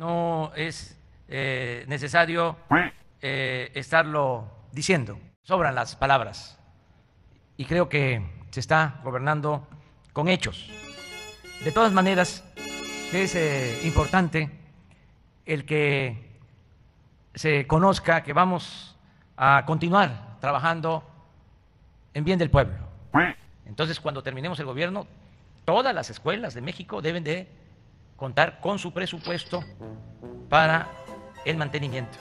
No es eh, necesario eh, estarlo diciendo. Sobran las palabras. Y creo que se está gobernando con hechos. De todas maneras, es eh, importante el que se conozca que vamos a continuar trabajando en bien del pueblo. Entonces, cuando terminemos el gobierno, todas las escuelas de México deben de contar con su presupuesto para el mantenimiento